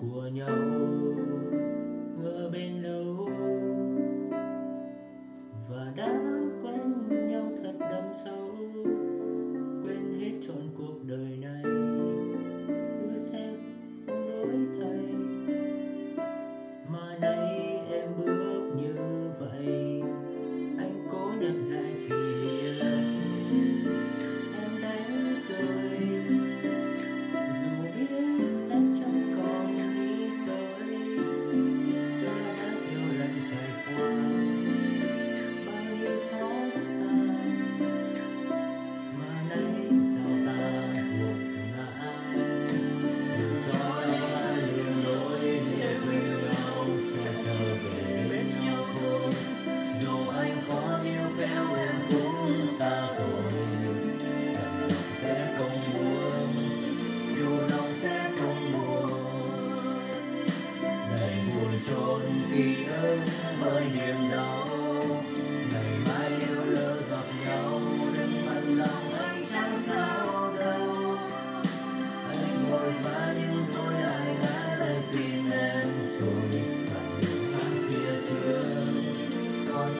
của nhau. Trộn ký ức với niềm đau.